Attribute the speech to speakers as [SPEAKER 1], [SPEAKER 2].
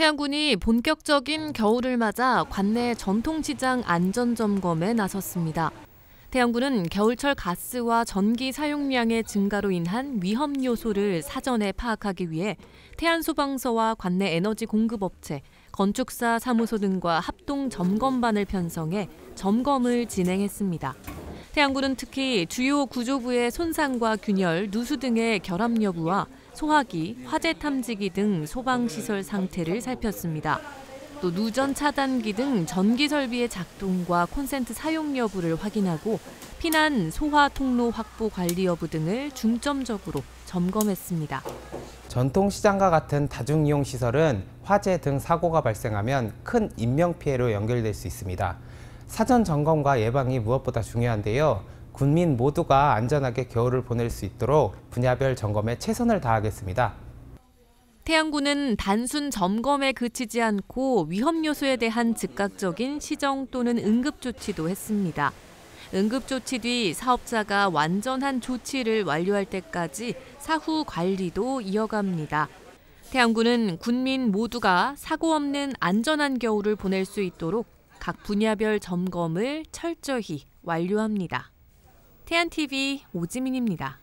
[SPEAKER 1] 태안군이 본격적인 겨울을 맞아 관내 전통시장 안전점검에 나섰습니다. 태안군은 겨울철 가스와 전기 사용량의 증가로 인한 위험 요소를 사전에 파악하기 위해 태안소방서와 관내 에너지 공급업체, 건축사 사무소 등과 합동 점검반을 편성해 점검을 진행했습니다. 태안군은 특히 주요 구조부의 손상과 균열, 누수 등의 결함 여부와 소화기, 화재 탐지기 등 소방시설 상태를 살폈습니다. 또 누전 차단기 등 전기 설비의 작동과 콘센트 사용 여부를 확인하고 피난 소화 통로 확보 관리 여부 등을 중점적으로 점검했습니다.
[SPEAKER 2] 전통시장과 같은 다중이용 시설은 화재 등 사고가 발생하면 큰 인명피해로 연결될 수 있습니다. 사전 점검과 예방이 무엇보다 중요한데요. 국민 모두가 안전하게 겨울을 보낼 수 있도록 분야별 점검에 최선을 다하겠습니다.
[SPEAKER 1] 태양군은 단순 점검에 그치지 않고 위험 요소에 대한 즉각적인 시정 또는 응급 조치도 했습니다. 응급 조치 뒤 사업자가 완전한 조치를 완료할 때까지 사후 관리도 이어갑니다. 태양군은 군민 모두가 사고 없는 안전한 겨울을 보낼 수 있도록 각 분야별 점검을 철저히 완료합니다. 태안TV 오지민입니다.